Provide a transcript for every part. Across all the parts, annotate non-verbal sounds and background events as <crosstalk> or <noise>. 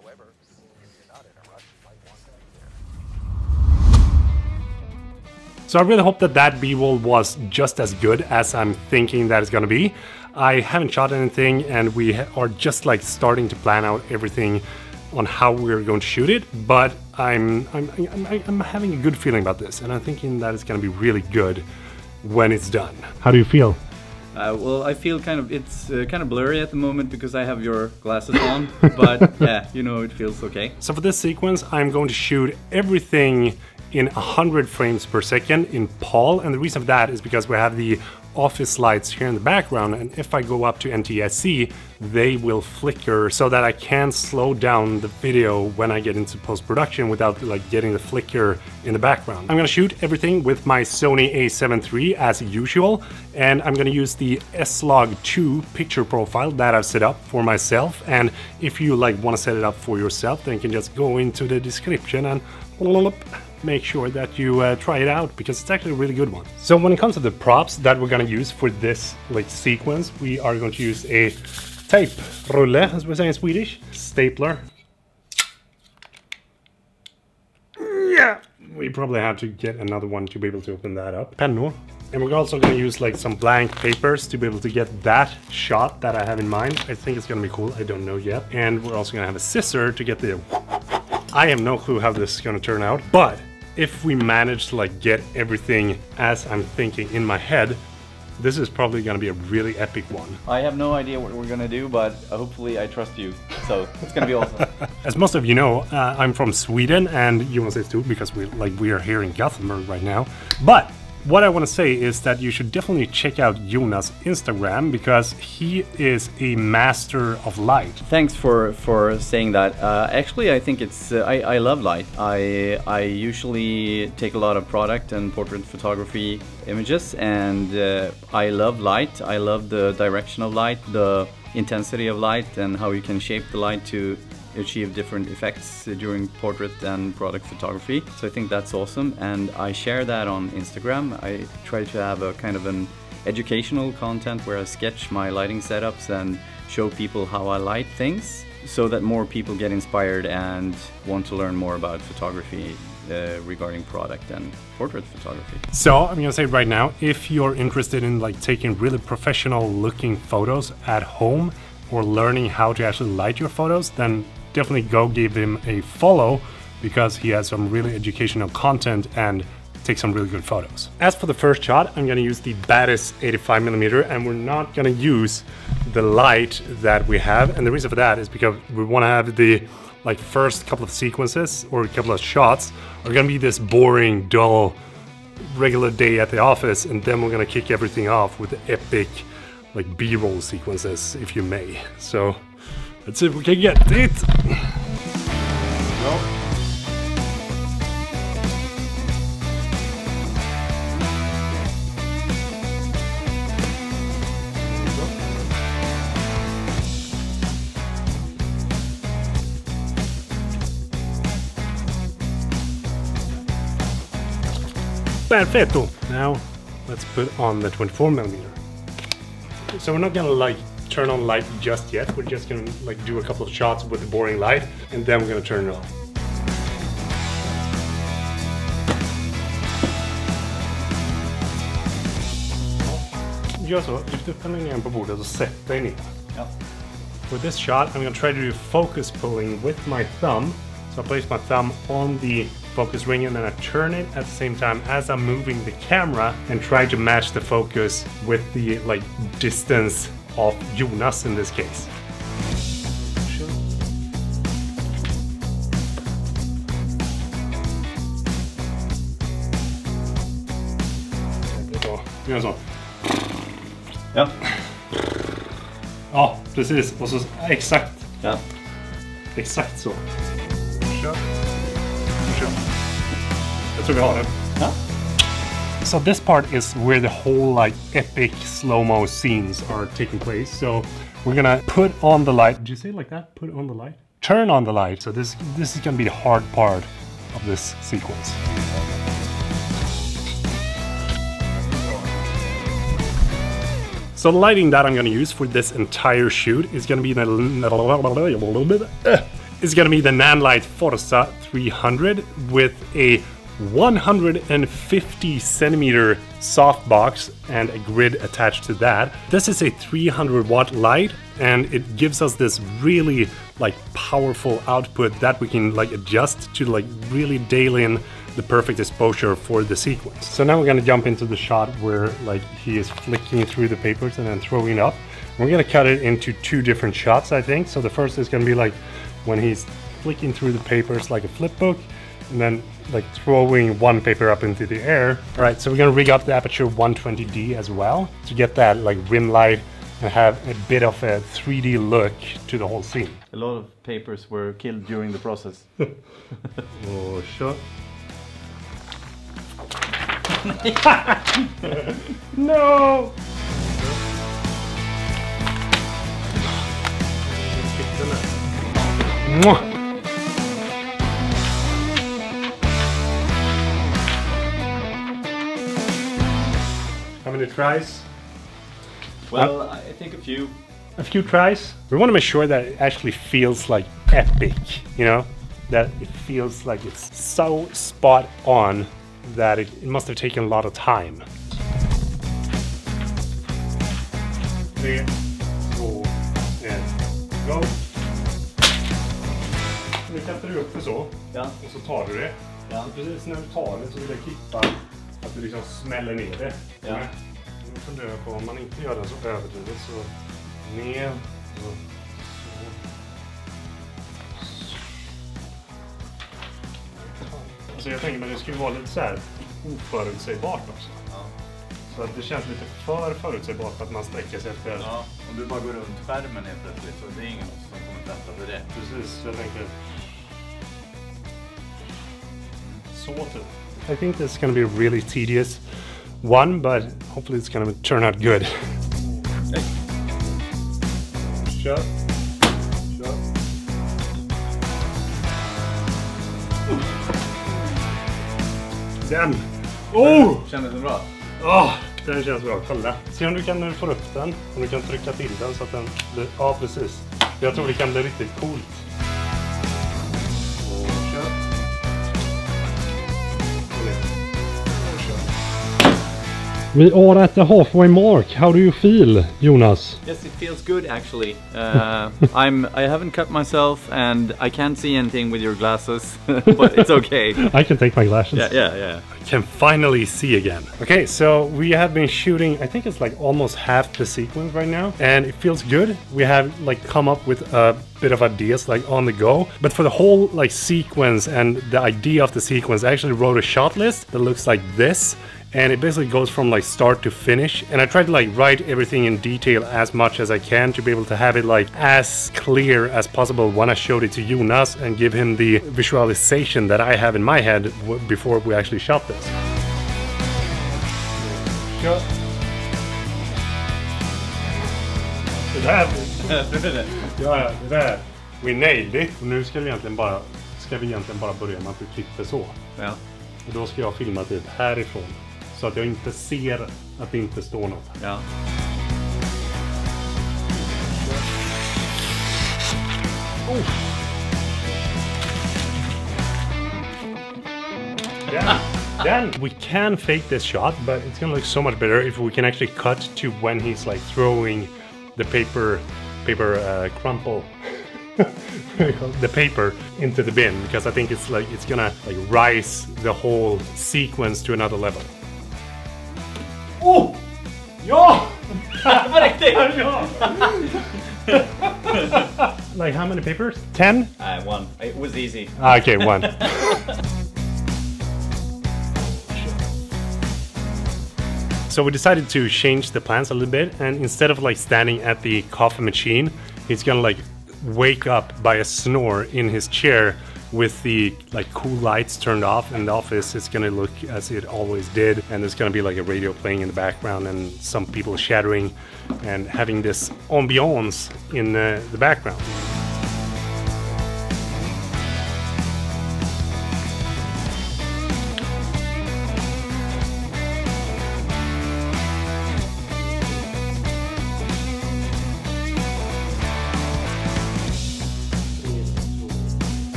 highway. However, if you're not in a rush, you might want to be there. So I really hope that that b-roll was just as good as I'm thinking that it's gonna be. I haven't shot anything and we are just like starting to plan out everything on how we're going to shoot it, but I'm, I'm, I'm, I'm having a good feeling about this and I'm thinking that it's gonna be really good when it's done. How do you feel? Uh, well, I feel kind of it's uh, kind of blurry at the moment because I have your glasses <laughs> on, but yeah, you know, it feels okay. So for this sequence, I'm going to shoot everything in 100 frames per second in PAL, and the reason for that is because we have the office lights here in the background and if I go up to NTSC they will flicker so that I can slow down the video when I get into post-production without like getting the flicker in the background. I'm gonna shoot everything with my Sony a7 III as usual and I'm gonna use the S-Log2 picture profile that I've set up for myself and if you like want to set it up for yourself then you can just go into the description and make sure that you uh, try it out because it's actually a really good one. So when it comes to the props that we're gonna use for this like sequence, we are going to use a tape rulle, as we say in Swedish, stapler. Yeah, we probably have to get another one to be able to open that up. Pennor. And we're also going to use like some blank papers to be able to get that shot that I have in mind. I think it's going to be cool. I don't know yet. And we're also going to have a scissor to get the... I have no clue how this is going to turn out, but if we manage to like get everything as I'm thinking in my head, this is probably going to be a really epic one. I have no idea what we're going to do, but hopefully I trust you. So it's going to be awesome. <laughs> As most of you know, uh, I'm from Sweden and you want to say too because we like we are here in Gothenburg right now. But what I want to say is that you should definitely check out Jonas' Instagram because he is a master of light. Thanks for for saying that. Uh, actually, I think it's uh, I, I love light. I I usually take a lot of product and portrait photography images, and uh, I love light. I love the direction of light, the intensity of light, and how you can shape the light to achieve different effects during portrait and product photography. So I think that's awesome and I share that on Instagram. I try to have a kind of an educational content where I sketch my lighting setups and show people how I light things so that more people get inspired and want to learn more about photography uh, regarding product and portrait photography. So I'm gonna say right now, if you're interested in like taking really professional looking photos at home or learning how to actually light your photos, then definitely go give him a follow because he has some really educational content and takes some really good photos. As for the first shot, I'm gonna use the Batis 85mm and we're not gonna use the light that we have. And the reason for that is because we wanna have the like first couple of sequences or a couple of shots are gonna be this boring, dull, regular day at the office. And then we're gonna kick everything off with epic like B-roll sequences, if you may. So Let's see if we can get it. No. Perfetto. Now let's put on the 24 millimeter. So we're not gonna like turn on light just yet. We're just gonna like do a couple of shots with the boring light and then we're gonna turn it off. Gör så, lyft upp den igen på bordet och sätt dig ner. Ja. With this shot, I'm gonna try to do focus pulling with my thumb. So I place my thumb on the focus ring and then I turn it at the same time as I'm moving the camera and try to match the focus with the like distance of Jonas in this case. Gör så. Ja. Ja, precis. Och så exakt. Ja. Exakt så. Kör. Kör. Jag tror vi har det. Ja. So this part is where the whole like epic slow-mo scenes are taking place. So we're gonna put on the light. Did you say like that? Put on the light? Turn on the light. So this this is gonna be the hard part of this sequence. So the lighting that I'm gonna use for this entire shoot is gonna be the is gonna be the Nanlite Forza 300 with a 150 centimeter softbox and a grid attached to that. This is a 300 watt light and it gives us this really like powerful output that we can like adjust to like really dial in the perfect exposure for the sequence. So now we're gonna jump into the shot where like he is flicking through the papers and then throwing up. We're gonna cut it into two different shots, I think. So the first is gonna be like when he's flicking through the papers like a flip book and then like throwing one paper up into the air. All right, so we're gonna rig up the Aputure 120D as well to get that like rim light and have a bit of a 3D look to the whole scene. A lot of papers were killed during the process. <laughs> oh, shot. <laughs> no! Mwah. Many tries? Well, uh, I think a few. A few tries. We want to make sure that it actually feels like epic, you know? That it feels like it's so spot on that it, it must have taken a lot of time. Tre, två, ett, go! Nu kastar du upp det så, Ja. och så tar du det. Ja. Och precis när du tar det så vill jag klippa att du liksom smäller ner det. Ja. Men Jag funderar på om man inte gör den så överdrivet så ner och så. Alltså jag tänker men det ska ju vara lite så här oförutsägbart också. Så att det känns lite för förutsägbart för att man sträcker sig efter. Ja, om du bara går runt skärmen helt plötsligt så det är ingen som kommer vänta för det. Precis, jag tänker... Så typ. I think this is gonna be really tedious one, but hopefully it's gonna turn out good. Kör. Kör. Den! Oh! Kändes det bra? Åh, den känns bra. Kolla. Se om du kan få upp den. Om du kan trycka till den så att den blir... Ja, precis. Jag tror det kan bli riktigt coolt. We are at the halfway mark. How do you feel, Jonas? Yes, it feels good actually. Uh, <laughs> I'm I haven't cut myself and I can't see anything with your glasses, <laughs> but it's okay. I can take my glasses. Yeah, yeah, yeah. I can finally see again. Okay, so we have been shooting, I think it's like almost half the sequence right now, and it feels good. We have like come up with a bit of ideas like on the go, but for the whole like sequence and the idea of the sequence, I actually wrote a shot list that looks like this. And it basically goes from like start to finish. And I tried to like write everything in detail as much as I can to be able to have it like as clear as possible when I showed it to Jonas and give him the visualization that I have in my head w- before we actually shot this. Ja. Det där... <laughs> Ja, ja, det där. We nailed it. Och nu ska vi egentligen bara, ska vi egentligen bara börja med att du klipper så. ja. Och då ska jag filma typ härifrån. Så att jag inte ser att det inte står något. ja. Then, then we can fake this shot, but it's gonna look so much better if we can actually cut to when he's like throwing the paper, paper uh, crumple, <laughs> the paper into the bin because I think it's like it's gonna like rise the whole sequence to another level. Oh, <laughs> ja! ja! like how many papers? Ten? Uh, one. It was easy. Ah, okay, one. <laughs> So we decided to change the plans a little bit, and instead of like standing at the coffee machine, he's gonna like wake up by a snore in his chair with the like cool lights turned off in the office. It's gonna look as it always did, and there's gonna be like a radio playing in the background and some people shattering and having this ambiance in uh, the background.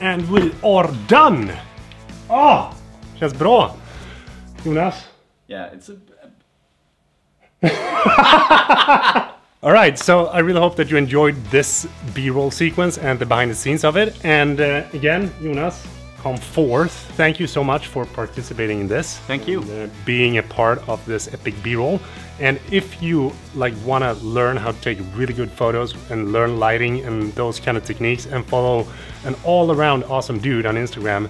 And we are done! Ah! Känns bra! Jonas? Yeah, it's a <laughs> Alright, so I really hope that you enjoyed this B-roll sequence and the behind the scenes of it. And uh, again, Jonas, come forth. Thank you so much for participating in this. Thank you. And, uh, being a part of this epic B-roll. And if you like want to learn how to take really good photos and learn lighting and those kind of techniques and follow an all-around awesome dude on Instagram,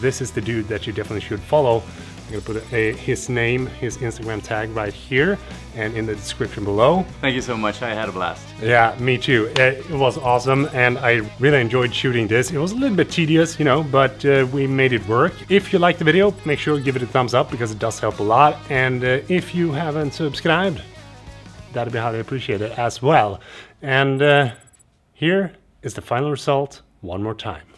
this is the dude that you definitely should follow. I'm gonna put a, his name, his Instagram tag right here and in the description below. Thank you so much. I had a blast. Yeah, me too. It was awesome, and I really enjoyed shooting this. It was a little bit tedious, you know, but uh, we made it work. If you liked the video, make sure to give it a thumbs up because it does help a lot. And uh, if you haven't subscribed, that'd be highly appreciated as well. And uh, here is the final result one more time.